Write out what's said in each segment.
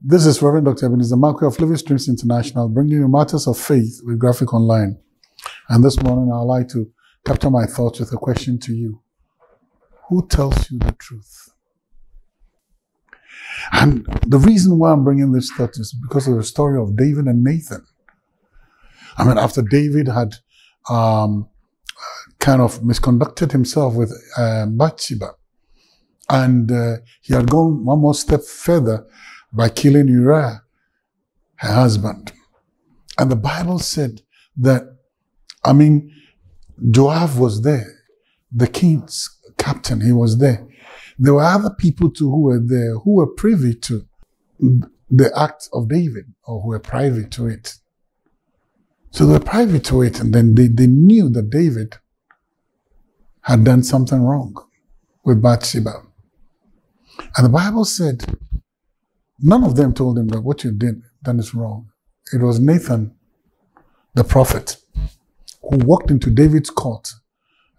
This is Reverend Dr. Ebenezer Markwei of Living Streams International, bringing you matters of faith with Graphic Online. And this morning, I'd like to capture my thoughts with a question to you Who tells you the truth? And the reason why I'm bringing this thought is because of the story of David and Nathan. I mean, after David had um, kind of misconducted himself with uh, Bathsheba, and uh, he had gone one more step further by killing Uriah, her husband. And the Bible said that, I mean, Joab was there, the king's captain, he was there. There were other people too who were there who were privy to the act of David or who were privy to it. So they were privy to it, and then they, they knew that David had done something wrong with Bathsheba. And the Bible said, none of them told him that what you did done is wrong. It was Nathan, the prophet, who walked into David's court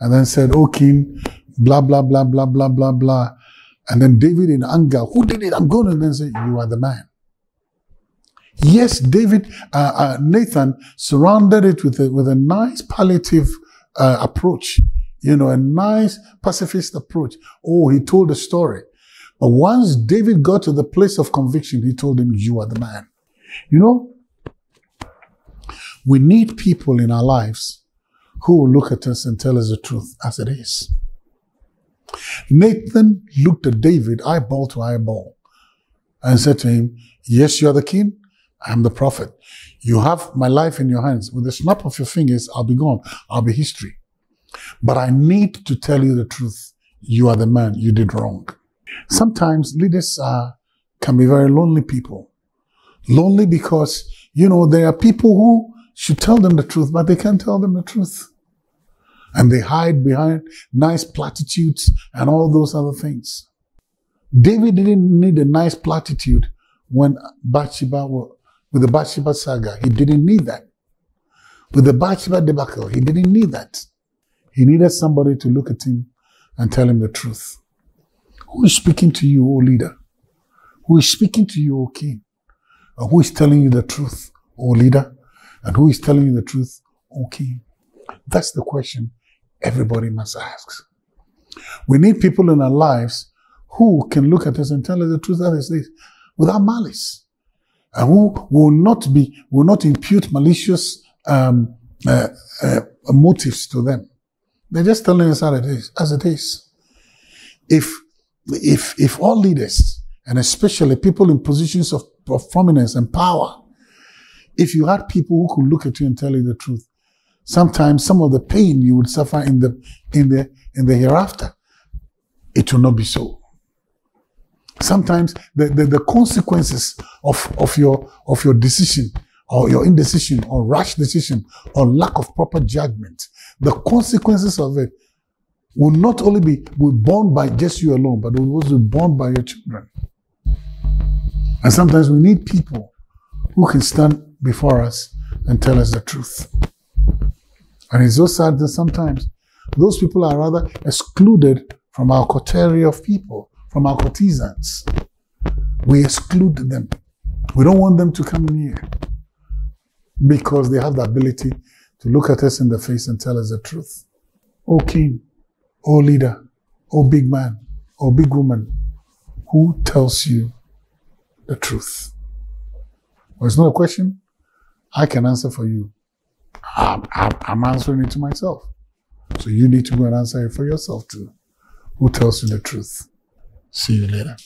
and then said, Oh king, blah, blah, blah, blah, blah, blah, blah. And then David in anger, who did it? I'm going to then say, You are the man. Yes, David, uh, uh, Nathan surrounded it with a, with a nice palliative uh, approach, you know, a nice pacifist approach. Oh, he told a story. But once David got to the place of conviction, he told him, You are the man. You know, we need people in our lives who will look at us and tell us the truth as it is. Nathan looked at David eyeball to eyeball and said to him, Yes, you are the king. I am the prophet. You have my life in your hands. With the snap of your fingers, I'll be gone. I'll be history. But I need to tell you the truth. You are the man. You did wrong. Sometimes leaders can be very lonely people. Lonely because, you know, there are people who should tell them the truth, but they can't tell them the truth. And they hide behind nice platitudes and all those other things. David didn't need a nice platitude when Bathsheba, with the Bathsheba saga. He didn't need that. With the Bathsheba debacle, he didn't need that. He needed somebody to look at him and tell him the truth. Who is speaking to you, O leader? Who is speaking to you, O king? And who is telling you the truth, O leader? And who is telling you the truth, O king? That's the question everybody must ask. We need people in our lives who can look at us and tell us the truth as it is without malice. And who will not be, will not impute malicious um, uh, uh, motives to them. They're just telling us how it is, as it is. If if, if all leaders, and especially people in positions of, prominence and power, if you had people who could look at you and tell you the truth, sometimes some of the pain you would suffer in the in the in the hereafter, it will not be so. Sometimes the, the, the consequences of, of your of your decision or your indecision or rash decision or lack of proper judgment, the consequences of it will not only be will borne by just you alone, but will also be borne by your children. And sometimes we need people who can stand before us and tell us the truth. And it's so sad that sometimes those people are rather excluded from our coterie of people, from our courtesans. We exclude them. We don't want them to come near because they have the ability to look at us in the face and tell us the truth. O King, O leader, O big man, O big woman, who tells you the truth? Well, it's not a question I can answer for you. I'm, I'm, answering it to myself. So you need to go and answer it for yourself too. Who tells you the truth? See you later.